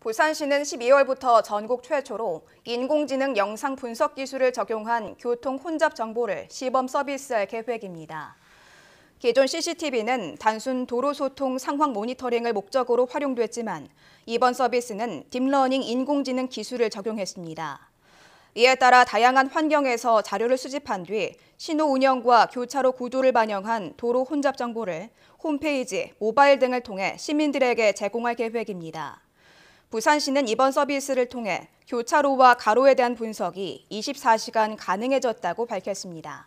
부산시는 12월부터 전국 최초로 인공지능 영상 분석 기술을 적용한 교통 혼잡 정보를 시범 서비스할 계획입니다. 기존 CCTV는 단순 도로 소통 상황 모니터링을 목적으로 활용됐지만 이번 서비스는 딥러닝 인공지능 기술을 적용했습니다. 이에 따라 다양한 환경에서 자료를 수집한 뒤 신호 운영과 교차로 구도를 반영한 도로 혼잡 정보를 홈페이지, 모바일 등을 통해 시민들에게 제공할 계획입니다. 부산시는 이번 서비스를 통해 교차로와 가로에 대한 분석이 24시간 가능해졌다고 밝혔습니다.